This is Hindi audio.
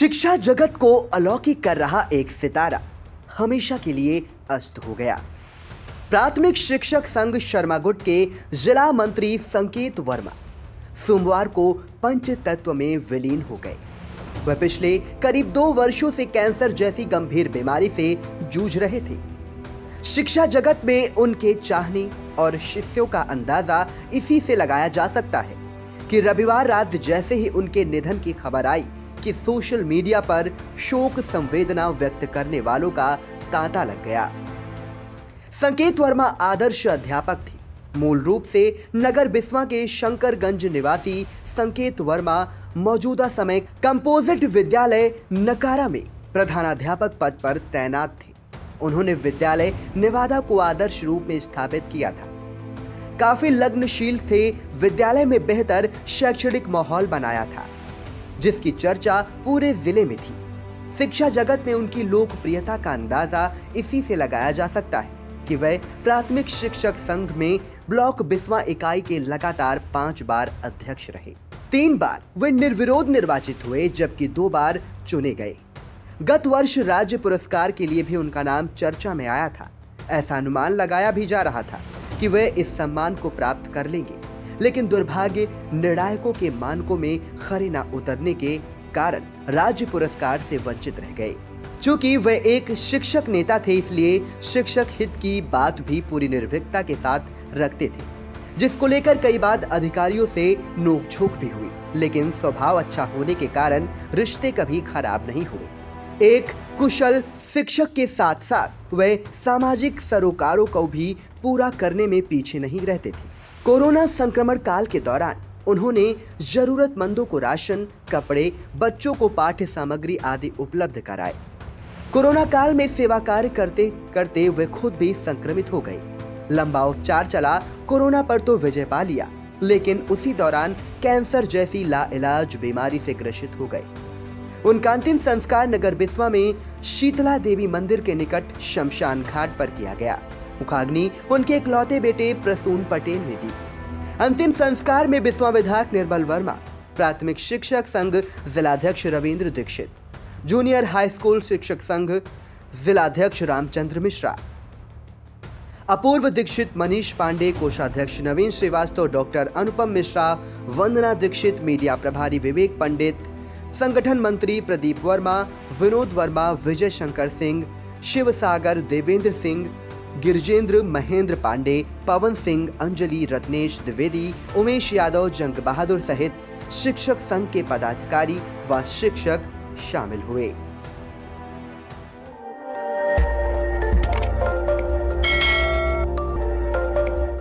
शिक्षा जगत को अलौकिक कर रहा एक सितारा हमेशा के लिए अस्त हो गया। प्राथमिक शिक्षक संघ शर्मागुट के जिला मंत्री संकेत वर्मा सोमवार को पंच तत्व में विलीन हो गए। वह पिछले करीब दो वर्षों से कैंसर जैसी गंभीर बीमारी से जूझ रहे थे। शिक्षा जगत में उनके चाहने और शिष्यों का अंदाज़ा इसी से लगाया जा सकता है कि रविवार रात जैसे ही उनके निधन की खबर आई कि सोशल मीडिया पर शोक संवेदना व्यक्त करने वालों का तांता लग गया। संकेत वर्मा आदर्श अध्यापक थे। मूल रूप से नगर बिस्वा के शंकरगंज निवासी संकेत वर्मा मौजूदा समय कंपोजिट विद्यालय नकारा में प्रधानाध्यापक पद पर तैनात थे। उन्होंने विद्यालय नेवादा को आदर्श रूप में स्थापित किया था। काफ़ी लग्नशील थे, विद्यालय में बेहतर शैक्षणिक माहौल बनाया था। जिसकी चर्चा पूरे ज़िले में थी। शिक्षा जगत में उनकी लोकप्रियता का अंदाज़ा इसी से लगाया जा सकता है कि वह प्राथमिक शिक्षक संघ में ब्लॉक बिस्वा इकाई के लगातार पाँच बार अध्यक्ष रहे। तीन बार वे निर्विरोध निर्वाचित हुए, जबकि दो बार चुने गए। गत वर्ष राज्य पुरस्कार के लिए भी उनका नाम चर्चा में आया था। ऐसा अनुमान लगाया भी जा रहा था कि वे इस सम्मान को प्राप्त कर लेंगे। लेकिन दुर्भाग्य, निर्णायकों के मानकों में खरे न उतरने के कारण राज्य पुरस्कार से वंचित रह गए। चूँकि वे एक शिक्षक नेता थे, इसलिए शिक्षक हित की बात भी पूरी निर्भीकता के साथ रखते थे, जिसको लेकर कई बार अधिकारियों से नोकझोंक भी हुई। लेकिन स्वभाव अच्छा होने के कारण रिश्ते कभी खराब नहीं हुए। एक कुशल शिक्षक के साथ साथ वे सामाजिक सरोकारों को भी पूरा करने में पीछे नहीं रहते थे। कोरोना संक्रमण काल के दौरान उन्होंने जरूरतमंदों को राशन, कपड़े, बच्चों को पाठ्य सामग्री आदि उपलब्ध कराए। कोरोना काल में सेवा कार्य करते करते वे खुद भी संक्रमित हो गए। लंबा उपचार चला, कोरोना पर तो विजय पा लिया, लेकिन उसी दौरान कैंसर जैसी लाइलाज बीमारी से ग्रसित हो गए। उनका अंतिम संस्कार नगर बिस्वा में शीतला देवी मंदिर के निकट शमशान घाट पर किया गया। मुखाग्नि उनके इकलौते बेटे प्रसून पटेल ने दी। अंतिम संस्कार में बिस्वा विधायक निर्मल वर्मा, प्राथमिक शिक्षक संघ जिलाध्यक्ष Ravindra Dixit, junior high school शिक्षक संघ जिलाध्यक्ष रामचंद्र मिश्रा। अपूर्व दीक्षित मनीष पांडे, कोषाध्यक्ष नवीन श्रीवास्तव, डॉक्टर अनुपम मिश्रा, वंदना दीक्षित, मीडिया प्रभारी विवेक पंडित, संगठन मंत्री प्रदीप वर्मा, विनोद वर्मा, विजय शंकर सिंह शिव सागर देवेंद्र सिंह गिरजेंद्र महेंद्र पांडे, पवन सिंह, अंजलि रत्नेश द्विवेदी, उमेश यादव, जंग बहादुर सहित शिक्षक संघ के पदाधिकारी व शिक्षक शामिल हुए।